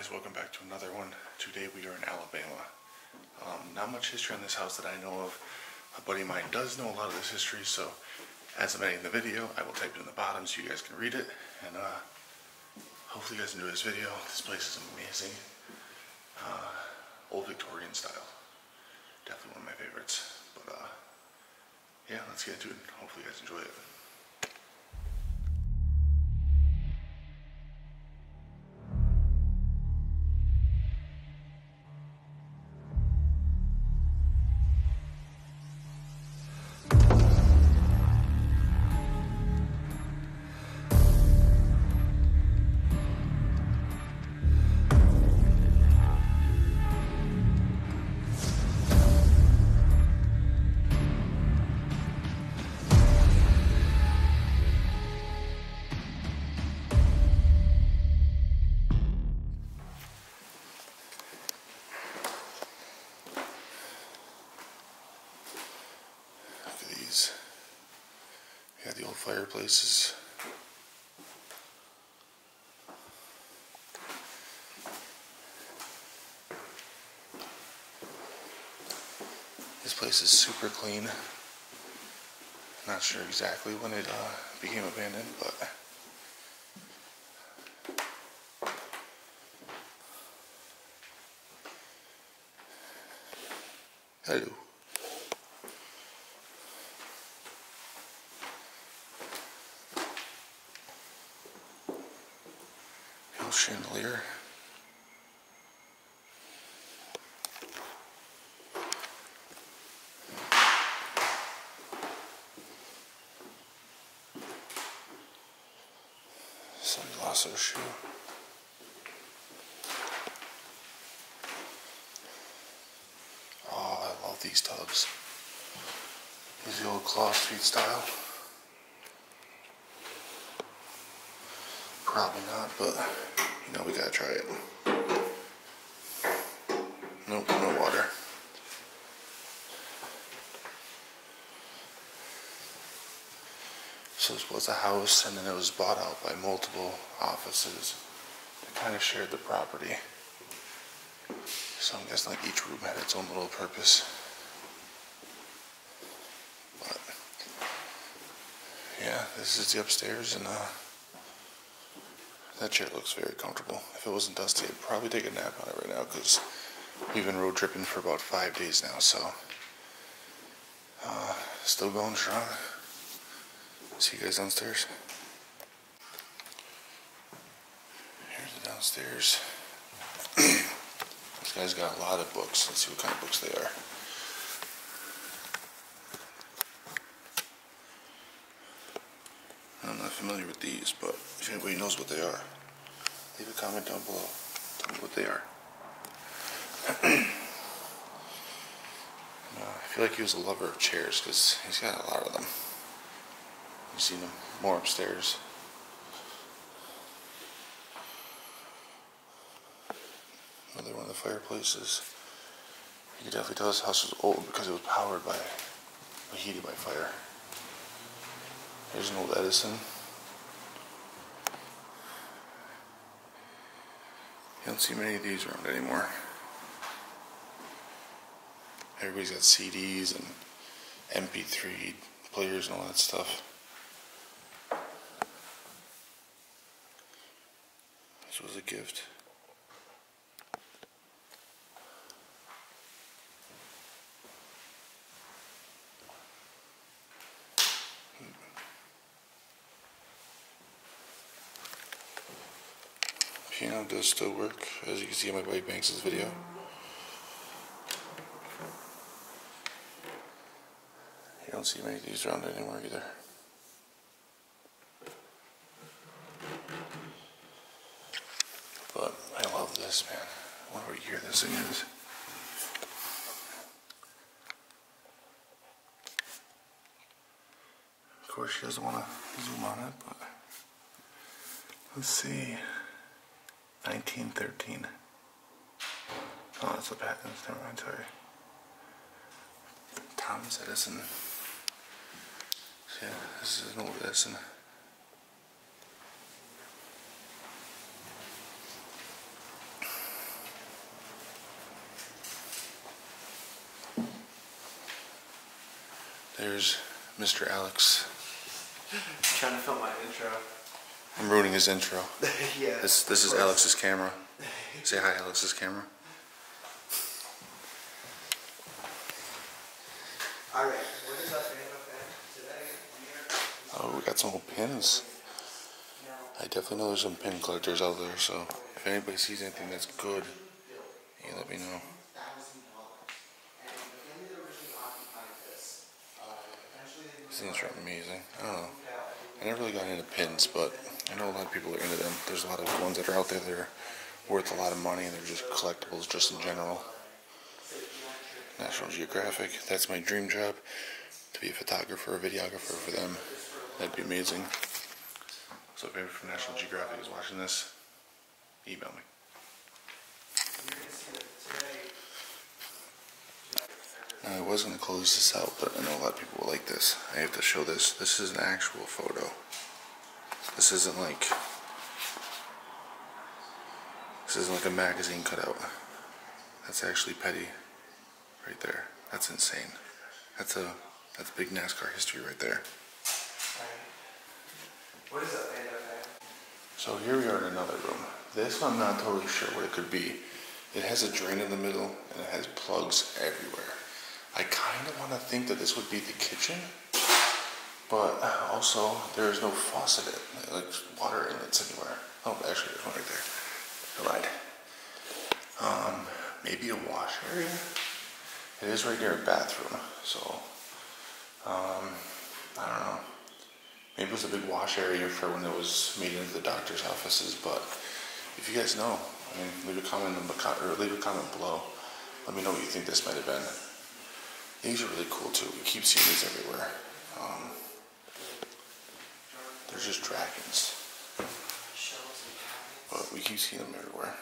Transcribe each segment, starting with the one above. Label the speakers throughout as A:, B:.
A: guys, welcome back to another one. Today we are in Alabama. Um, not much history on this house that I know of. A buddy of mine does know a lot of this history, so as I'm editing the video, I will type it in the bottom so you guys can read it. And uh, hopefully you guys enjoy this video. This place is amazing. Uh, old Victorian style. Definitely one of my favorites. But uh, yeah, let's get into it. Hopefully you guys enjoy it. These. Got the old fireplaces. This place is super clean. Not sure exactly when it uh, became abandoned, but hello. Little chandelier. Some lasso shoe. Oh, I love these tubs. These old claw street style. Probably not, but you know we gotta try it. Nope, no water. So this was a house, and then it was bought out by multiple offices that kind of shared the property. So I'm guessing like each room had its own little purpose. But yeah, this is the upstairs, and uh. That chair looks very comfortable. If it wasn't dusty, I'd probably take a nap on it right now because we've been road tripping for about five days now, so uh, still going strong. See you guys downstairs. Here's the downstairs. this guy's got a lot of books. Let's see what kind of books they are. I'm not familiar these, but if anybody knows what they are, leave a comment down below. Tell me what they are. Uh, I feel like he was a lover of chairs because he's got a lot of them. You've seen them more upstairs. Another one of the fireplaces. You can definitely tell this house was old because it was powered by, heated by fire. Here's an old Edison. You don't see many of these around anymore. Everybody's got CDs and MP3 players and all that stuff. This was a gift. Does still work, as you can see in my buddy Banks' video. You don't see many of these around anymore either. But I love this, man. What year this thing is. Of course, she doesn't want to zoom on it, but let's see. 1913. Oh, that's the patents, never mind, sorry. Thomas Edison. So yeah, this is an old Edison. There's Mr. Alex.
B: Trying to film my intro.
A: I'm ruining his intro.
B: yeah.
A: This this is. Alex's camera. Say hi, Alex's camera.
B: All right. What is up. Today,
A: Oh, we got some old pins. I definitely know there's some pin collectors out there, so if anybody sees anything that's good, you let me know. These things are amazing. I don't know. I never really got into pins, but I know a lot of people are into them. There's a lot of ones that are out there that are worth a lot of money and they're just collectibles just in general. National Geographic, that's my dream job. To be a photographer or videographer for them. That'd be amazing. So if anybody from National Geographic is watching this, email me. Now, I was going to close this out, but I know a lot of people will like this. I have to show this. This is an actual photo. This isn't like this isn't like a magazine cutout. That's actually Petty, right there. That's insane. That's a that's big NASCAR history right there.
B: What is? Okay.
A: So here we are in another room. This I'm not totally sure what it could be. It has a drain in the middle and it has plugs everywhere. I kind of want to think that this would be the kitchen, but also there is no faucet in like water inlets anywhere. Oh, actually there's one right there. I lied. Um, maybe a wash area. It is right near a bathroom, so um, I don't know. Maybe it was a big wash area for when it was made into the doctor's offices, but if you guys know, I mean, leave a comment or leave a comment below. Let me know what you think this might have been. These are really cool too. We keep seeing these everywhere. Um, they're just dragons, but we keep seeing them everywhere.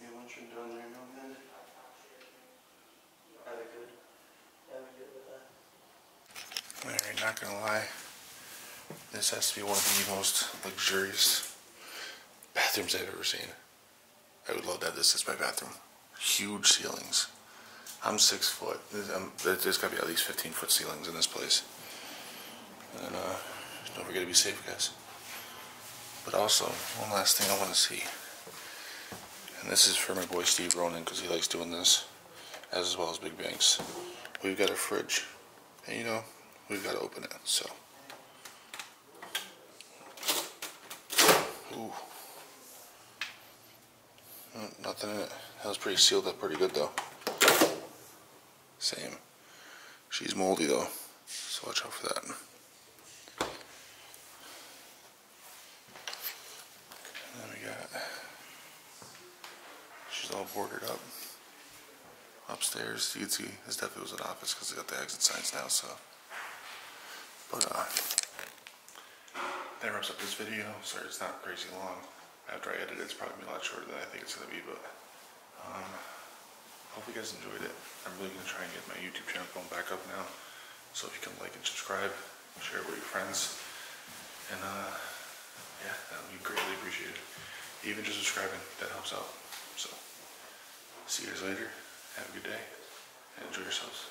B: Yeah, once you're done there, man. Are they good? Yeah, we good with that.
A: Alright, not gonna lie. This has to be one of the most luxurious bathrooms I've ever seen. I would love to have this as my bathroom. Huge ceilings. I'm six foot. There's, um, there- there's gotta be at least 15 foot ceilings in this place. And uh, don't forget to be safe, guys. But also, one last thing I want to see. And this is for my boy Steve Ronin because he likes doing this, as well as Big Banks. We've got a fridge. And you know, we've got to open it, so. Nothing in it. That was pretty sealed up pretty good though. Same. She's moldy though, so watch out for that. And then we got, she's all boarded up. Upstairs, you can see this definitely was an office because they got the exit signs now, so. But, uh, that wraps up this video. Sorry, it's not crazy long. After I edit it, it's probably gonna be a lot shorter than I think it's gonna be, but, um, hope you guys enjoyed it. I'm really gonna try and get my YouTube channel going back up now. So if you can like and subscribe, share it with your friends, and, uh, yeah, that would be greatly appreciated. Even just subscribing, that helps out. So, see you guys later. Have a good day, and enjoy yourselves.